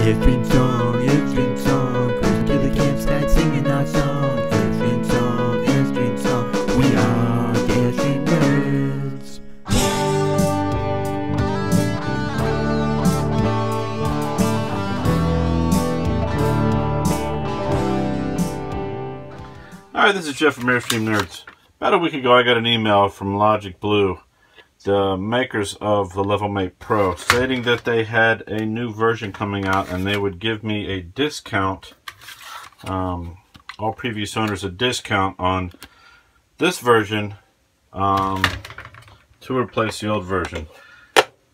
Airstream song, Airstream song. Cruising to the campsite singing our song. Airstream song, Airstream song. We are Airstream nerds. Hi, this is Jeff from Airstream Nerds. About a week ago, I got an email from LogicBlue, the makers of the Levelmate Pro, stating that they had a new version coming out and they would give me a discount, um, all previous owners a discount on this version um, to replace the old version.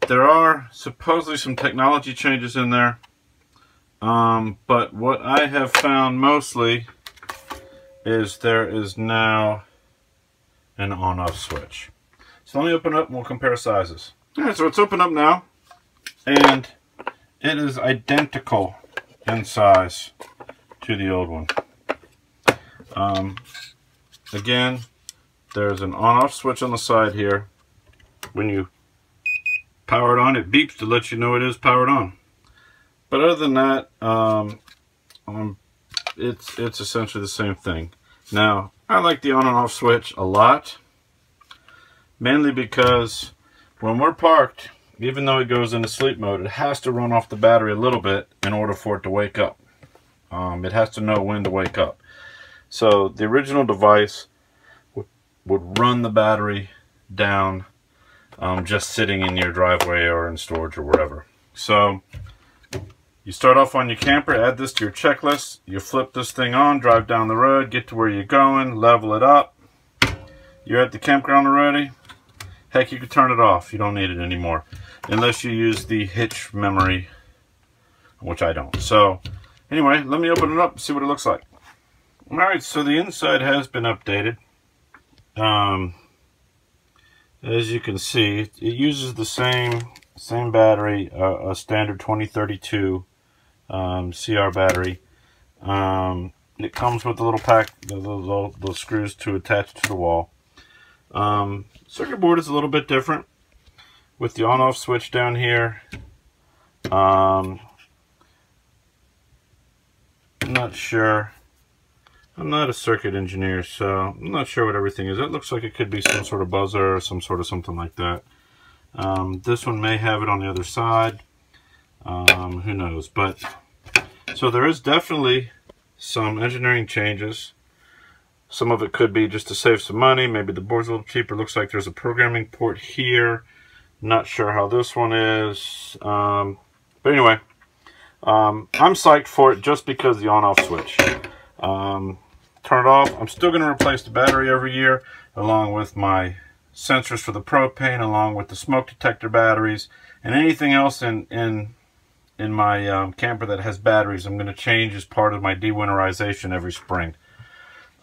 There are supposedly some technology changes in there, um, but what I have found mostly is there is now an on-off switch. So let me open up and we'll compare sizes. Alright, so it's open up now and it is identical in size to the old one. Um, again, there's an on-off switch on the side here. When you power it on, it beeps to let you know it is powered on. But other than that, um, I'm it's it's essentially the same thing. Now, I like the on and off switch a lot, mainly because when we're parked, even though it goes into sleep mode, it has to run off the battery a little bit in order for it to wake up. Um, it has to know when to wake up. So the original device would, run the battery down um, just sitting in your driveway or in storage or wherever. So you start off on your camper, add this to your checklist, you flip this thing on, drive down the road, get to where you're going, level it up. You're at the campground already. Heck, you could turn it off. You don't need it anymore. Unless you use the hitch memory, which I don't. So, anyway, let me open it up and see what it looks like. Alright, so the inside has been updated. Um, as you can see, it uses the same same battery, uh, a standard 2032 um, CR battery. Um, it comes with a little pack, the little screws to attach to the wall. Um, circuit board is a little bit different with the on-off switch down here. Um, I'm not sure. I'm not a circuit engineer, so I'm not sure what everything is. It looks like it could be some sort of buzzer or some sort of something like that. Um, this one may have it on the other side. Um, who knows? But so there is definitely some engineering changes. Some of it could be just to save some money. Maybe the board's a little cheaper. Looks like there's a programming port here. Not sure how this one is. Um, but anyway, um, I'm psyched for it just because the on-off switch. Um, turn it off. I'm still going to replace the battery every year along with my sensors for the propane along with the smoke detector batteries and anything else in in in my um, camper that has batteries I'm going to change as part of my dewinterization every spring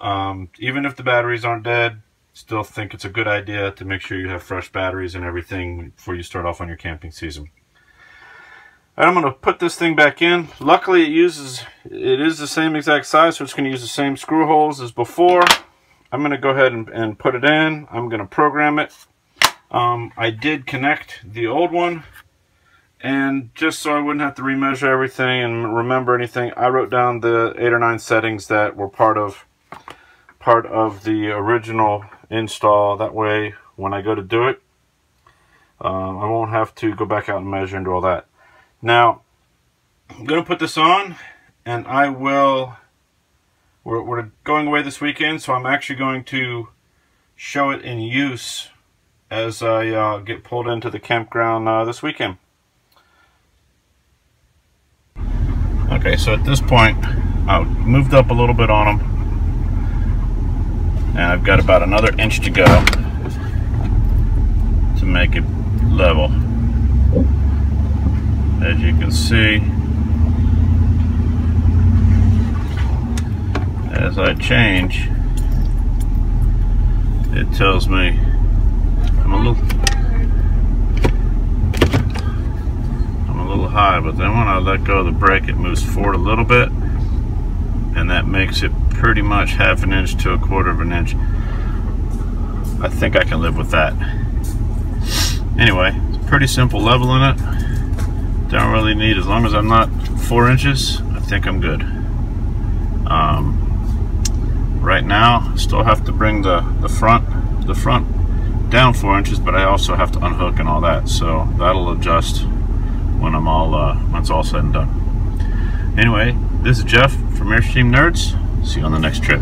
um, even if the batteries aren't dead still think it's a good idea to make sure you have fresh batteries and everything before you start off on your camping season I'm going to put this thing back in luckily it uses it is the same exact size so it's going to use the same screw holes as before I'm going to go ahead and, and, put it in. I'm going to program it. Um, I did connect the old one. And just so I wouldn't have to remeasure everything and remember anything, I wrote down the eight or nine settings that were part of part of the original install. That way, when I go to do it, um, I won't have to go back out and measure and do all that. Now, I'm going to put this on, and I will we're, we're going away this weekend, so I'm actually going to show it in use as I uh, get pulled into the campground uh, this weekend. Okay, so at this point, I moved up a little bit on them. And I've got about another inch to go to make it level. As you can see, as I change, it tells me I'm a little I'm a little high, but then when I let go of the brake, it moves forward a little bit, and that makes it pretty much half an inch to a quarter of an inch. I think I can live with that. Anyway, it's pretty simple leveling it. Don't really need, as long as I'm not four inches, I think I'm good. Um, right now, still have to bring the, the front, the front down four inches, but I also have to unhook and all that. So that'll adjust when I'm all, uh, when it's all said and done. Anyway, this is Jeff from Airstream Nerds. See you on the next trip.